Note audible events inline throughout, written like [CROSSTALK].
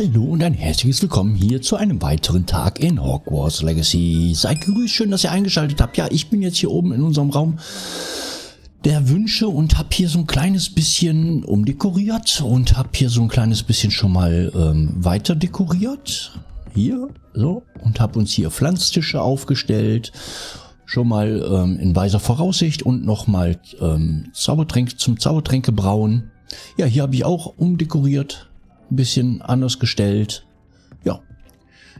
Hallo und ein herzliches Willkommen hier zu einem weiteren Tag in Hogwarts Legacy. Seid gegrüßt, schön, dass ihr eingeschaltet habt. Ja, ich bin jetzt hier oben in unserem Raum der Wünsche und habe hier so ein kleines bisschen umdekoriert und habe hier so ein kleines bisschen schon mal ähm, weiter dekoriert. Hier, so, und habe uns hier Pflanztische aufgestellt. Schon mal ähm, in weiser Voraussicht und nochmal ähm, Zaubertränke zum Zaubertränke brauen. Ja, hier habe ich auch umdekoriert ein bisschen anders gestellt. Ja,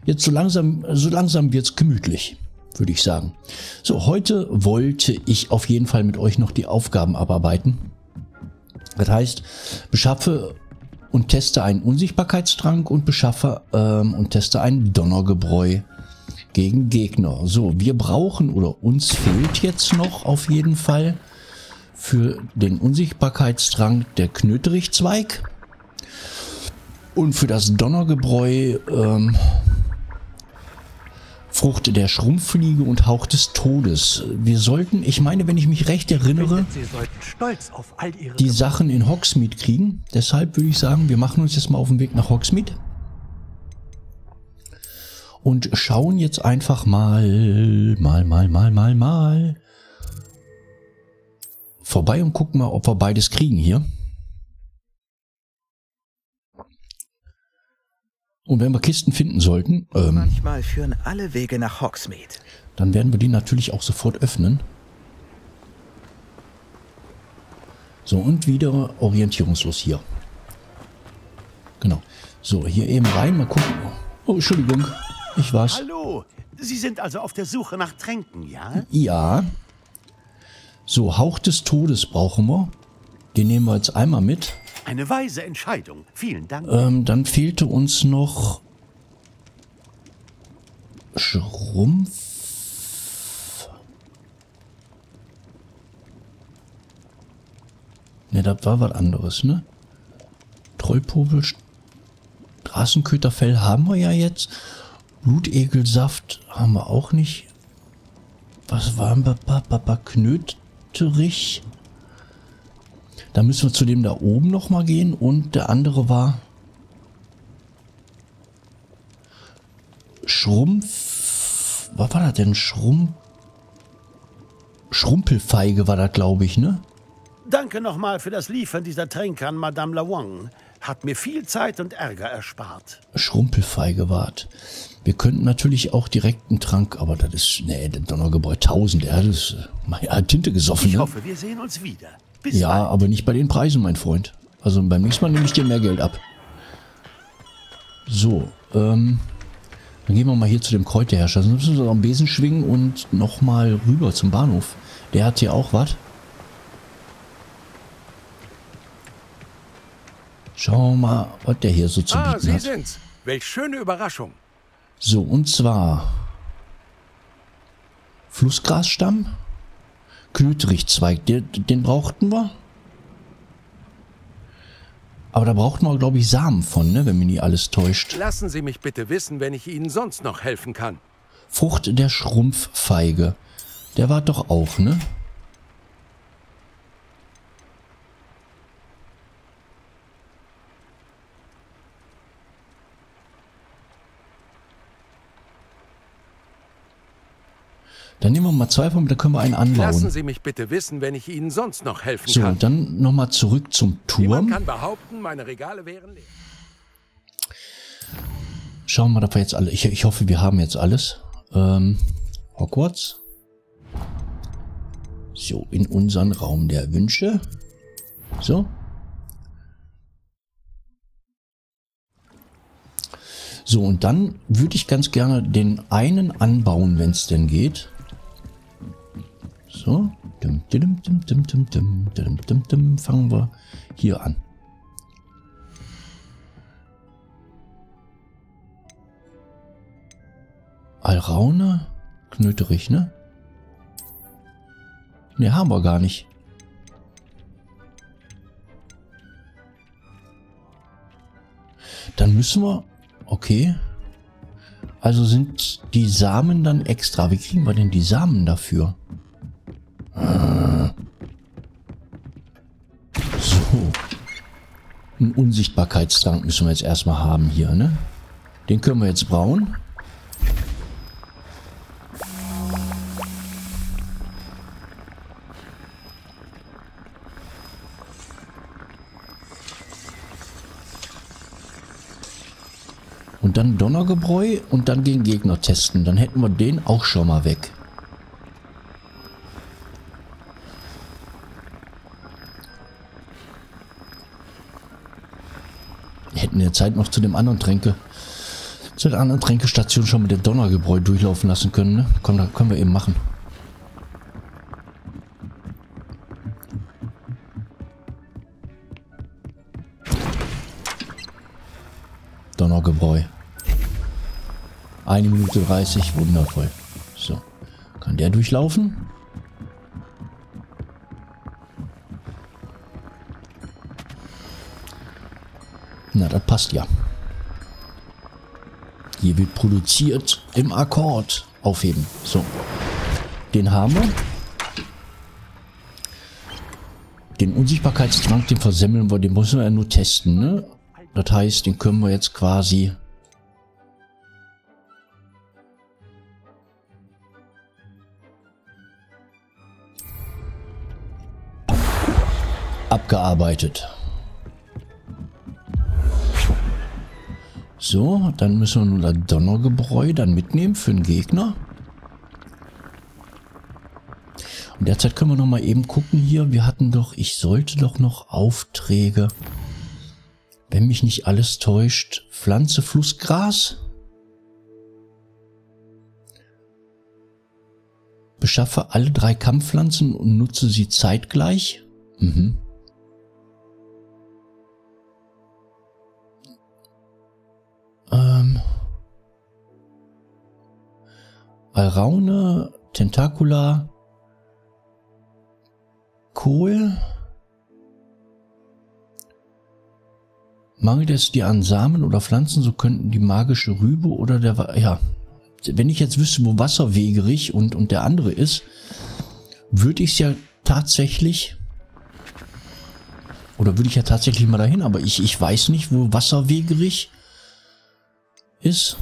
jetzt so langsam, so langsam wird's gemütlich, würde ich sagen. So, heute wollte ich auf jeden Fall mit euch noch die Aufgaben abarbeiten. Das heißt, beschaffe und teste einen Unsichtbarkeitstrank und beschaffe ähm, und teste ein Donnergebräu gegen Gegner. So, wir brauchen oder uns fehlt jetzt noch auf jeden Fall für den Unsichtbarkeitstrank der Knöterichzweig. Und für das Donnergebräu ähm, Frucht der Schrumpfliege und Hauch des Todes. Wir sollten, ich meine, wenn ich mich recht erinnere, die Sachen in Hogsmeade kriegen. Deshalb würde ich sagen, wir machen uns jetzt mal auf den Weg nach Hogsmeade. Und schauen jetzt einfach mal, mal, mal, mal, mal, mal vorbei und gucken mal, ob wir beides kriegen hier. Und wenn wir Kisten finden sollten, ähm, manchmal führen alle Wege nach Hogsmeade. Dann werden wir die natürlich auch sofort öffnen. So, und wieder orientierungslos hier. Genau. So, hier eben rein, mal gucken. Oh, Entschuldigung, ich war's. Hallo, Sie sind also auf der Suche nach Tränken, ja? Ja. So, Hauch des Todes brauchen wir. Den nehmen wir jetzt einmal mit. Eine weise Entscheidung. Vielen Dank. Ähm, dann fehlte uns noch Schrumpf. Ne, das war was anderes, ne? Trollpopel, Straßenköterfell haben wir ja jetzt. Blutegelsaft haben wir auch nicht. Was waren wir? Knöterich. Da müssen wir zu dem da oben nochmal gehen und der andere war Schrumpf. Was war das denn? Schrumpf. Schrumpelfeige war das, glaube ich, ne? Danke nochmal für das Liefern dieser Tränke an Madame Lawang. Hat mir viel Zeit und Ärger erspart. Schrumpelfeige wart. Wir könnten natürlich auch direkt einen Trank, aber das ist, nee, der Donnergebräu 1000, er hat, das, hat Tinte gesoffen. Ich ne? hoffe, wir sehen uns wieder. Bis ja, bald. aber nicht bei den Preisen, mein Freund. Also beim nächsten Mal nehme ich dir mehr Geld ab. So, ähm, dann gehen wir mal hier zu dem Kräuterherrscher. Dann müssen wir so am Besen schwingen und nochmal rüber zum Bahnhof. Der hat hier auch was. Schauen wir mal, was der hier so zu ah, bieten hat. Sie sind's. Welch schöne Überraschung. So, und zwar Flussgrasstamm. Knöterichzweig, den, den brauchten wir. Aber da brauchten wir, glaube ich, Samen von, ne, wenn mich nicht alles täuscht. Lassen Sie mich bitte wissen, wenn ich Ihnen sonst noch helfen kann. Frucht der Schrumpffeige. Der war doch auch, ne? Dann nehmen wir mal zwei von, da können wir einen anbauen. Lassen Sie mich bitte wissen, wenn ich Ihnen sonst noch helfen so, kann. So, dann nochmal zurück zum Turm. Niemand kann behaupten, meine Regale wären leer. Schauen wir, dass wir jetzt alle... Ich, ich hoffe, wir haben jetzt alles. Ähm, Hogwarts. So, in unseren Raum der Wünsche. So. So, und dann würde ich ganz gerne den einen anbauen, wenn es denn geht. So. Fangen wir hier an. Alraune? Knöterich, ne? Ne, haben wir gar nicht. Dann müssen wir... Okay. Also sind die Samen dann extra. Wie kriegen wir denn die Samen dafür? So. Einen Unsichtbarkeitstrank müssen wir jetzt erstmal haben hier, ne? Den können wir jetzt brauen. Und dann Donnergebräu und dann gegen Gegner testen. Dann hätten wir den auch schon mal weg. Wir hätten der Zeit noch zu dem anderen Tränke, zu der anderen Tränkestation schon mit dem Donnergebräu durchlaufen lassen können. Ne? Komm, da können wir eben machen. Donnergebräu. Eine Minute 30, wundervoll. So. Kann der durchlaufen? Passt ja. Hier wird produziert im Akkord. Aufheben. So. Den haben wir. Den Unsichtbarkeitstrank, den versemmeln wir, den müssen wir ja nur testen, ne? Das heißt, den können wir jetzt quasi abgearbeitet. So, dann müssen wir nur das Donnergebräu dann mitnehmen für den Gegner. Und derzeit können wir noch mal eben gucken hier. Wir hatten doch, ich sollte doch noch Aufträge, wenn mich nicht alles täuscht, Pflanze, Fluss, Gras. Beschaffe alle drei Kampfpflanzen und nutze sie zeitgleich. Mhm. Alraune, Tentacula, Kohl. Mangelt es dir an Samen oder Pflanzen, so könnten die magische Rübe oder der... Ja, wenn ich jetzt wüsste, wo Wasserwegerich und, und der andere ist, würde ich es ja tatsächlich... Oder würde ich ja tatsächlich mal dahin, aber ich, ich weiß nicht, wo Wasserwegerich ist.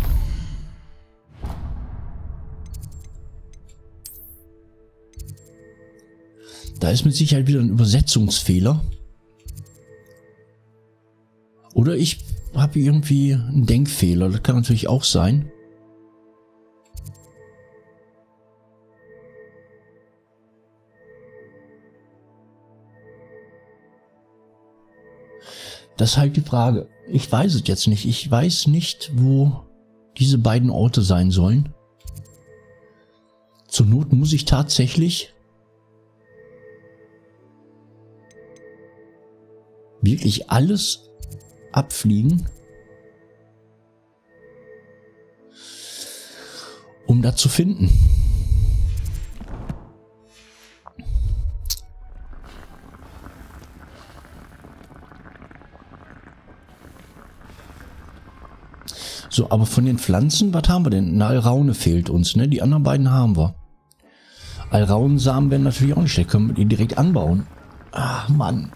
Da ist mit Sicherheit wieder ein Übersetzungsfehler. Oder ich habe irgendwie einen Denkfehler. Das kann natürlich auch sein. Das ist halt die Frage. Ich weiß es jetzt nicht. Ich weiß nicht, wo diese beiden Orte sein sollen. Zur Not muss ich tatsächlich wirklich alles abfliegen, um das zu finden. So, aber von den Pflanzen, was haben wir denn? Eine Alraune fehlt uns, ne? Die anderen beiden haben wir. Alraunensamen werden natürlich auch nicht schlecht. Können wir die direkt anbauen. Ach, Mann.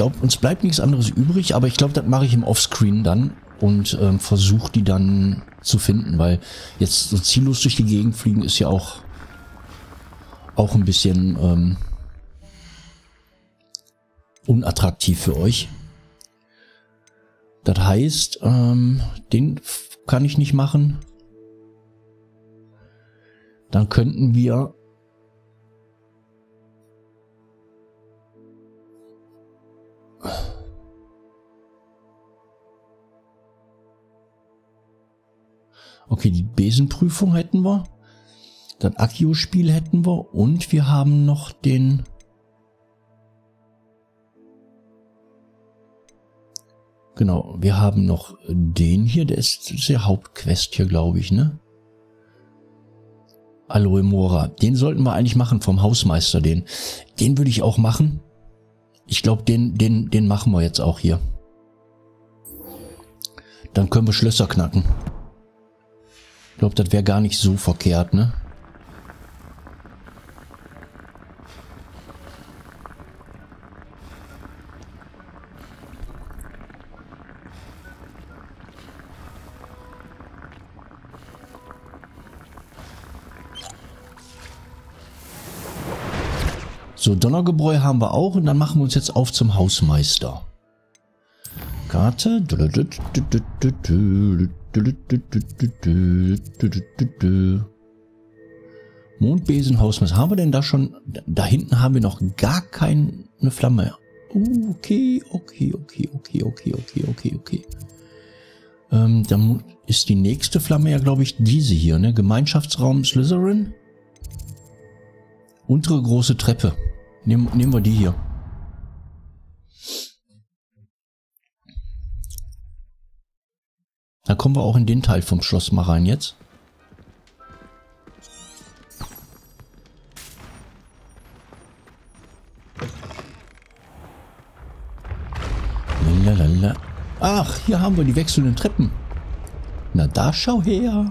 Glaube, uns bleibt nichts anderes übrig, aber ich glaube, das mache ich im Offscreen dann und ähm, versuche die dann zu finden, weil jetzt so ziellos durch die Gegend fliegen ist ja auch auch ein bisschen ähm, unattraktiv für euch. Das heißt, ähm, den kann ich nicht machen. Dann könnten wir Okay, die Besenprüfung hätten wir. Das Akio-Spiel hätten wir. Und wir haben noch den Genau, wir haben noch den hier, der ist der Hauptquest hier, glaube ich, ne? Aloe Mora. Den sollten wir eigentlich machen vom Hausmeister, den. Den würde ich auch machen. Ich glaube, den, den, den machen wir jetzt auch hier. Dann können wir Schlösser knacken. Ich glaube, das wäre gar nicht so verkehrt, ne? So, Donnergebräu haben wir auch und dann machen wir uns jetzt auf zum Hausmeister. Karte. Mondbesen, Hausmeister. Haben wir denn da schon... Da hinten haben wir noch gar keine Flamme. Okay, okay, okay, okay, okay, okay, okay, okay. Ähm, dann ist die nächste Flamme ja, glaube ich, diese hier, ne? Gemeinschaftsraum Slytherin. Untere große Treppe. Nehmen, nehmen wir die hier. Da kommen wir auch in den Teil vom Schloss mal rein jetzt. Lalalala. Ach, hier haben wir die wechselnden Treppen. Na da schau her.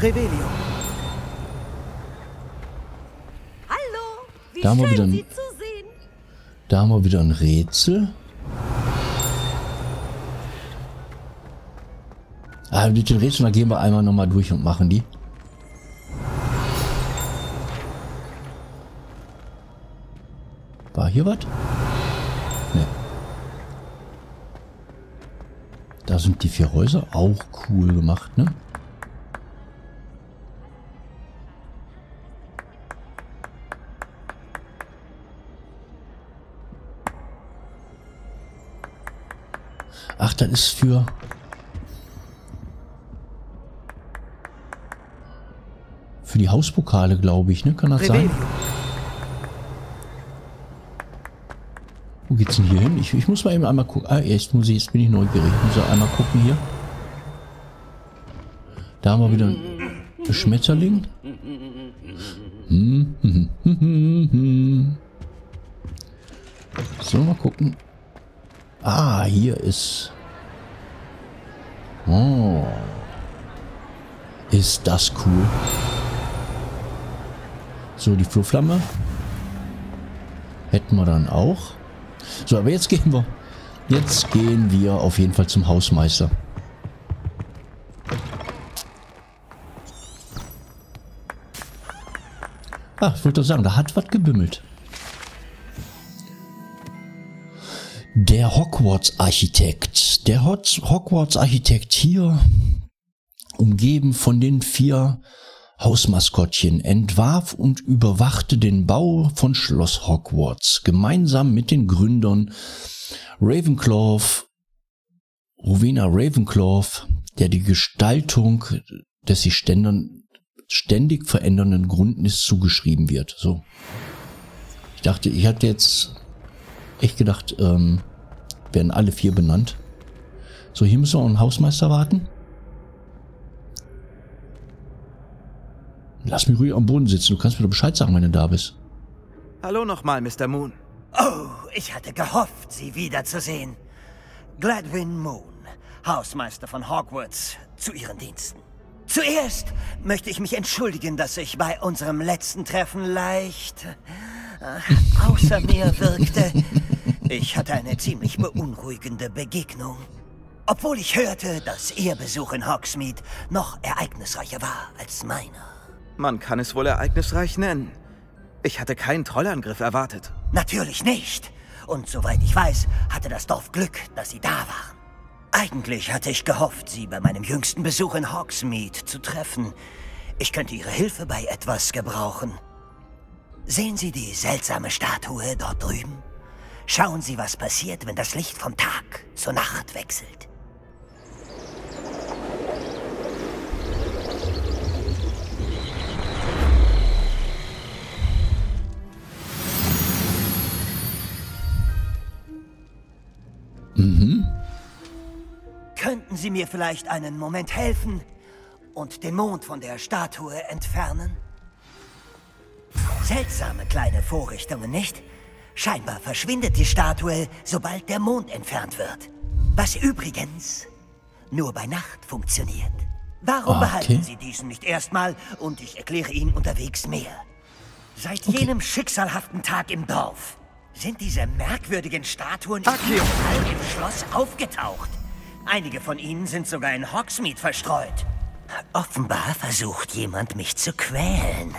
Revelio. Hallo, wie Da haben wir schön wieder ein- Sie zu sehen. Da haben wir wieder ein Rätsel. Ah, mit den Rätseln, da gehen wir einmal nochmal durch und machen die. War hier was? Ne. Da sind die vier Häuser auch cool gemacht, ne? Das ist für... Für die Hauspokale, glaube ich, ne? Kann das sein? Wo geht's denn hier hin? Ich, ich muss mal eben einmal gucken. Ah, erst muss ich, jetzt bin ich neugierig. Ich muss einmal gucken hier. Da haben wir wieder ein Schmetterling. Hm, hm, hm, hm, hm. So, mal gucken. Ah, hier ist... Oh. Ist das cool. So, die Flohflamme. Hätten wir dann auch. So, aber jetzt gehen wir. Jetzt gehen wir auf jeden Fall zum Hausmeister. Ah, ich wollte doch sagen, da hat was gebimmelt. Der Hogwarts-Architekt. Der Hogwarts-Architekt hier, umgeben von den vier Hausmaskottchen, entwarf und überwachte den Bau von Schloss Hogwarts gemeinsam mit den Gründern Ravenclaw, Rowena Ravenclaw, der die Gestaltung des sich ständig verändernden Grundnis zugeschrieben wird. So. Ich dachte, ich hatte jetzt echt gedacht, ähm, werden alle vier benannt. So, hier müssen wir auf einen Hausmeister warten. Lass mich ruhig am Boden sitzen. Du kannst mir doch Bescheid sagen, wenn du da bist. Hallo nochmal, Mr. Moon. Oh, ich hatte gehofft, Sie wiederzusehen. Gladwin Moon, Hausmeister von Hogwarts, zu Ihren Diensten. Zuerst möchte ich mich entschuldigen, dass ich bei unserem letzten Treffen leicht äh, außer mir wirkte. Ich hatte eine ziemlich beunruhigende Begegnung. Obwohl ich hörte, dass Ihr Besuch in Hogsmeade noch ereignisreicher war als meiner. Man kann es wohl ereignisreich nennen. Ich hatte keinen Trollangriff erwartet. Natürlich nicht. Und soweit ich weiß, hatte das Dorf Glück, dass Sie da waren. Eigentlich hatte ich gehofft, Sie bei meinem jüngsten Besuch in Hogsmeade zu treffen. Ich könnte Ihre Hilfe bei etwas gebrauchen. Sehen Sie die seltsame Statue dort drüben? Schauen Sie, was passiert, wenn das Licht vom Tag zur Nacht wechselt. Könnten Sie mir vielleicht einen Moment helfen und den Mond von der Statue entfernen? Seltsame kleine Vorrichtungen, nicht? Scheinbar verschwindet die Statue, sobald der Mond entfernt wird. Was übrigens nur bei Nacht funktioniert. Warum Okay. behalten Sie diesen nicht erstmal und ich erkläre Ihnen unterwegs mehr? Seit jenem schicksalhaften Tag im Dorf sind diese merkwürdigen Statuen überall im Schloss aufgetaucht. Einige von ihnen sind sogar in Hogsmeade verstreut. Offenbar versucht jemand, mich zu quälen.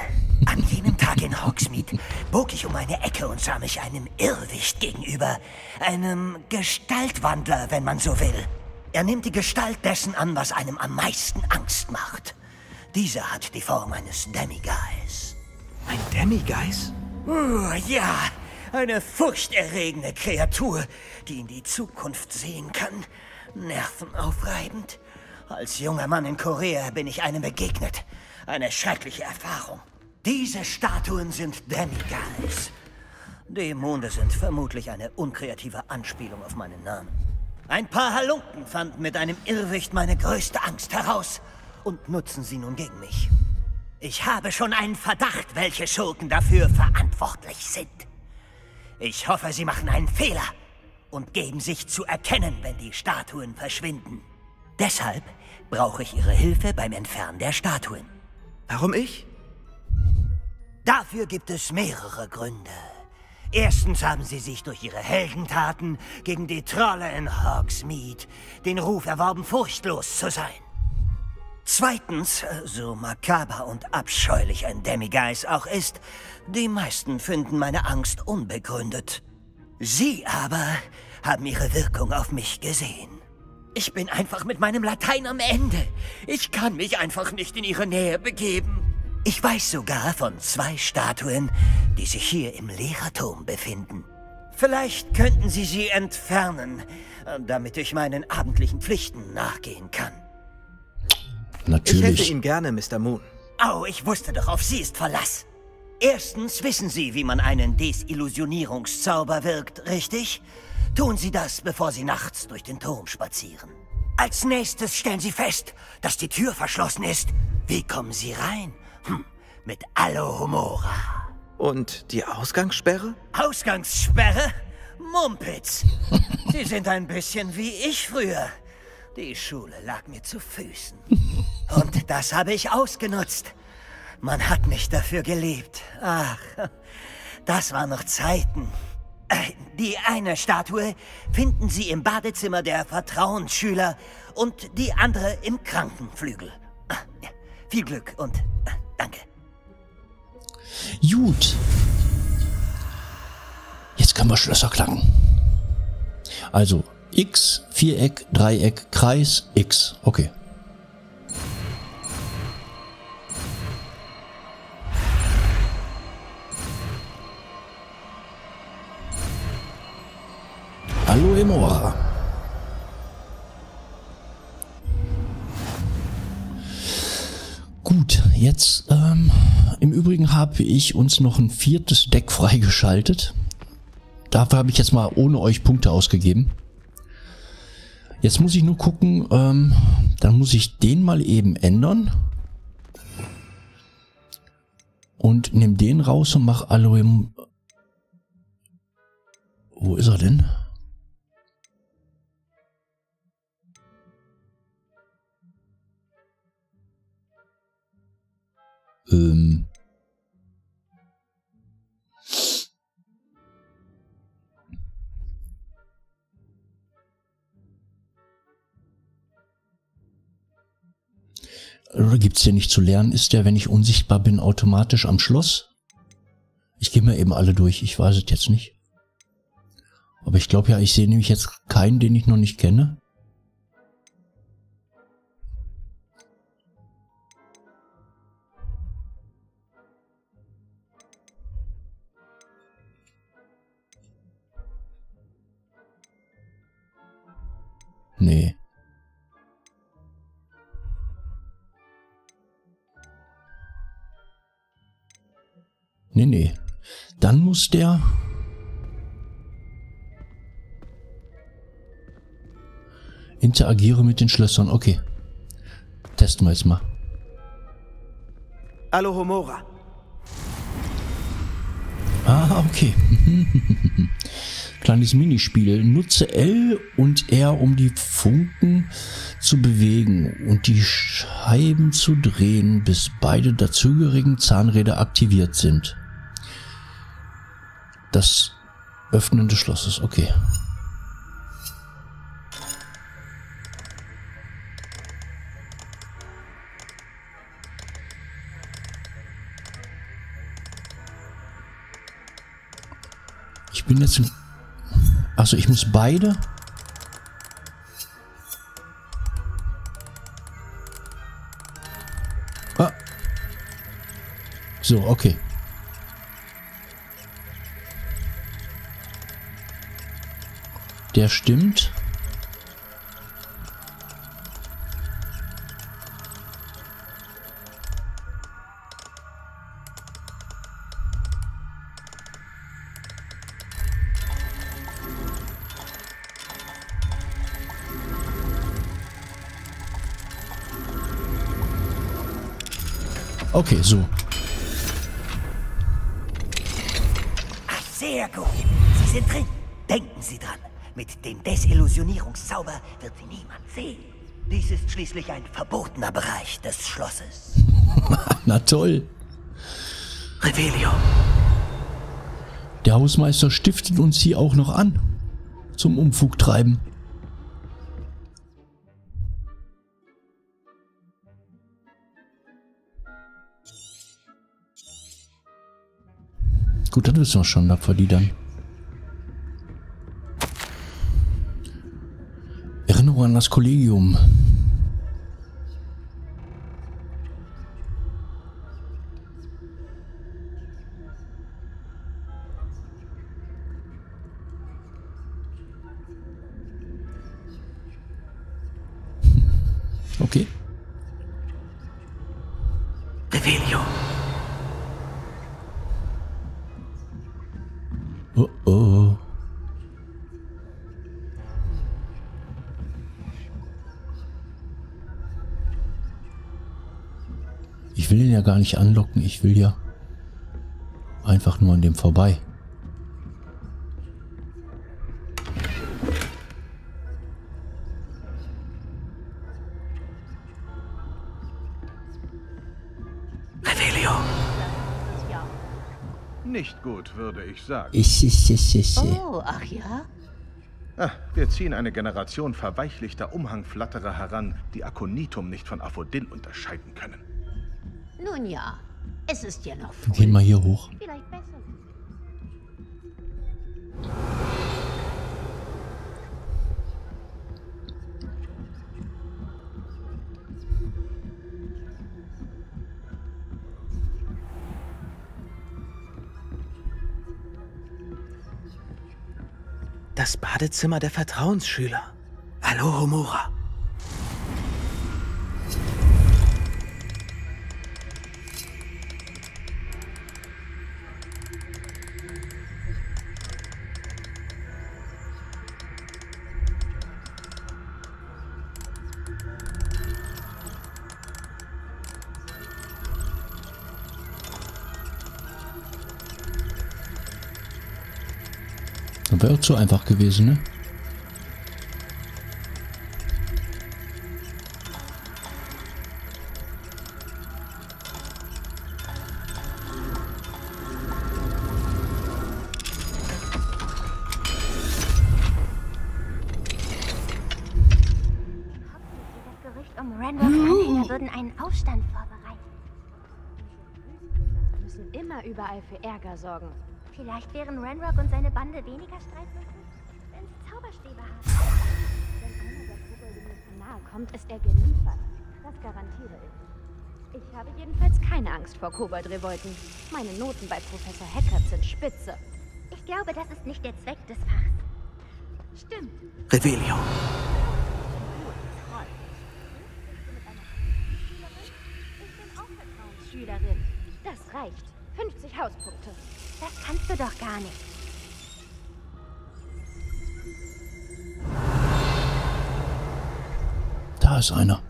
An jenem Tag in Hogsmeade bog ich um eine Ecke und sah mich einem Irrwicht gegenüber. Einem Gestaltwandler, wenn man so will. Er nimmt die Gestalt dessen an, was einem am meisten Angst macht. Dieser hat die Form eines Demiguys. Ein Demigeist? Uh, ja, eine furchterregende Kreatur, die in die Zukunft sehen kann. Nervenaufreibend. Als junger Mann in Korea bin ich einem begegnet. Eine schreckliche Erfahrung. Diese Statuen sind Demigods. Die Monde sind vermutlich eine unkreative Anspielung auf meinen Namen. Ein paar Halunken fanden mit einem Irrwicht meine größte Angst heraus und nutzen sie nun gegen mich. Ich habe schon einen Verdacht, welche Schurken dafür verantwortlich sind. Ich hoffe, sie machen einen Fehler und geben sich zu erkennen, wenn die Statuen verschwinden. Deshalb brauche ich Ihre Hilfe beim Entfernen der Statuen. Warum ich? Dafür gibt es mehrere Gründe. Erstens haben sie sich durch ihre Heldentaten gegen die Trolle in Hogsmeade den Ruf erworben, furchtlos zu sein. Zweitens, so makaber und abscheulich ein Demigeist auch ist, die meisten finden meine Angst unbegründet. Sie aber haben ihre Wirkung auf mich gesehen. Ich bin einfach mit meinem Latein am Ende. Ich kann mich einfach nicht in ihre Nähe begeben. Ich weiß sogar von zwei Statuen, die sich hier im Lehrerturm befinden. Vielleicht könnten Sie sie entfernen, äh, damit ich meinen abendlichen Pflichten nachgehen kann. Ich helfe Natürlich. Ihnen gerne, Mr. Moon. Oh, ich wusste doch, auf Sie ist Verlass. Erstens wissen Sie, wie man einen Desillusionierungszauber wirkt, richtig? Tun Sie das, bevor Sie nachts durch den Turm spazieren. Als nächstes stellen Sie fest, dass die Tür verschlossen ist. Wie kommen Sie rein? Hm, mit Alohomora. Und die Ausgangssperre? Ausgangssperre? Mumpitz. [LAUGHS] Sie sind ein bisschen wie ich früher. Die Schule lag mir zu Füßen. [LAUGHS] Und das habe ich ausgenutzt. Man hat mich dafür geliebt. Ach, das waren noch Zeiten. Die eine Statue finden Sie im Badezimmer der Vertrauensschüler und die andere im Krankenflügel. Viel Glück und danke. Gut. Jetzt können wir Schlösser knacken. Also X, Viereck, Dreieck, Kreis, X. Okay. Hallo Emora. Gut, jetzt ähm, im Übrigen habe ich uns noch ein viertes Deck freigeschaltet. Dafür habe ich jetzt mal ohne euch Punkte ausgegeben. Jetzt muss ich nur gucken, ähm, dann muss ich den mal eben ändern. Und nehme den raus und mache Aloe... Wo ist er denn? Ähm... Oder gibt's den nicht zu lernen? Ist der, wenn ich unsichtbar bin, automatisch am Schloss? Ich gehe mir eben alle durch. Ich weiß es jetzt nicht. Aber ich glaube ja, ich sehe nämlich jetzt keinen, den ich noch nicht kenne. Nee. Nee, nee. Dann muss der... Interagiere mit den Schlössern. Okay. Testen wir jetzt mal. Alohomora. Ah, okay. [LAUGHS] Kleines Minispiel. Nutze L und R, um die Funken zu bewegen und die Scheiben zu drehen, bis beide dazugehörigen Zahnräder aktiviert sind. Das Öffnen des Schlosses, okay. Bin jetzt. Achso, ich muss beide... Ah. So, okay. Der stimmt. Okay, so. Ach, sehr gut. Sie sind drin. Denken Sie dran. Mit dem Desillusionierungszauber wird Sie niemand sehen. Dies ist schließlich ein verbotener Bereich des Schlosses. [LAUGHS] Na toll. Revelio. Der Hausmeister stiftet uns hier auch noch an. Zum Umfug treiben. Gut, das wissen wir schon, da wir die dann. Erinnerung an das Kollegium. Gar nicht anlocken, ich will ja einfach nur an dem vorbei. Revelio. Nicht gut, würde ich sagen. Ich, ich, ich, ich. Oh, ach ja? Ah, wir ziehen eine Generation verweichlichter Umhangflatterer heran, die Akonitum nicht von Aphodil unterscheiden können. Nun ja, es ist ja noch früh. Gehen wir hier hoch. Vielleicht besser. Das Badezimmer der Vertrauensschüler. Hallo, Homura. Das wäre zu einfach gewesen, ne? Das Gerücht um Randolphs Anhänger würden einen Aufstand vorbereiten. müssen immer überall für Ärger sorgen. Vielleicht wären Ranrock und seine Bande weniger streitlustig, wenn sie Zauberstäbe haben. Wenn einer der Kobolde nahe kommt, ist er geliefert. Das garantiere ich. Ich habe jedenfalls keine Angst vor Koboldrevolten. Meine Noten bei Professor Hackert sind spitze. Ich glaube, das ist nicht der Zweck des Fachs. Stimmt. Revelio. Ich bin auch Vertrauensschülerin. Das reicht. 50 Hauspunkte. Das kannst du doch gar nicht. Da ist einer.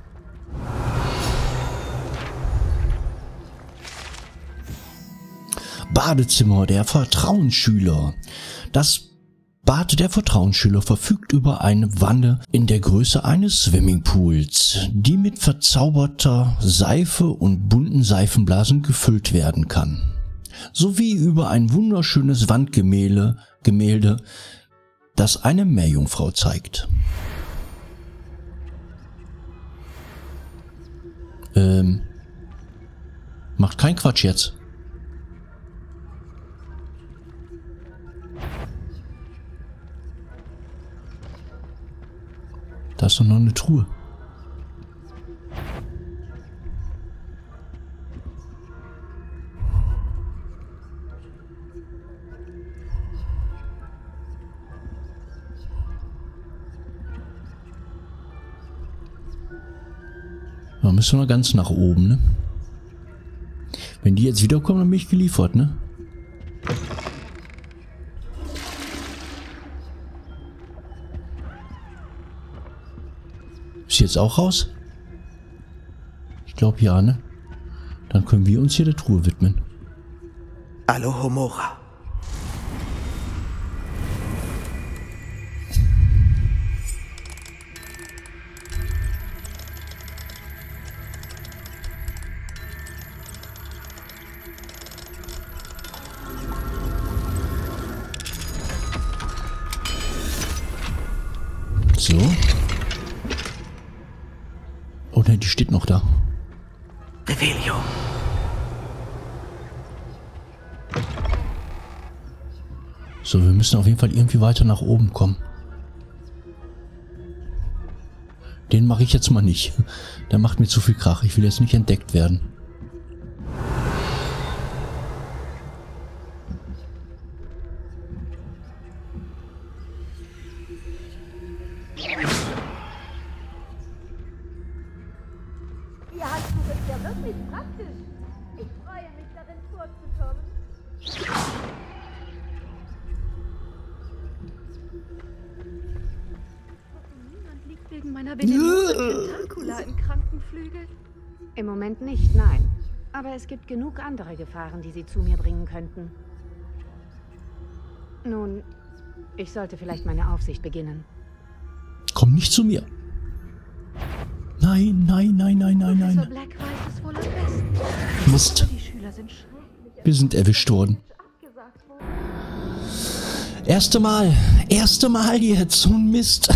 Badezimmer der Vertrauensschüler. Das Bad der Vertrauensschüler verfügt über eine Wanne in der Größe eines Swimmingpools, die mit verzauberter Seife und bunten Seifenblasen gefüllt werden kann. Sowie über ein wunderschönes Wandgemälde Gemälde, das eine Meerjungfrau zeigt. Ähm, macht kein Quatsch jetzt. Da ist doch noch eine Truhe. Müssen wir ganz nach oben, ne? Wenn die jetzt wiederkommen, dann bin ich geliefert, ne? Ist jetzt auch raus? Ich glaube ja, ne? Dann können wir uns hier der Truhe widmen. Alohomora. So. Müssen auf jeden Fall irgendwie weiter nach oben kommen. Den mache ich jetzt mal nicht. Der macht mir zu viel Krach. Ich will jetzt nicht entdeckt werden. Meiner Venenose Tentankula im Krankenflügel. Im Moment nicht, nein. Aber es gibt genug andere Gefahren, die sie zu mir bringen könnten. Nun, ich sollte vielleicht meine Aufsicht beginnen. Komm nicht zu mir. Nein, nein, nein, nein, nein, nein. Mist. Wir sind erwischt worden. Erste Mal. Erste Mal jetzt. So ein Mist.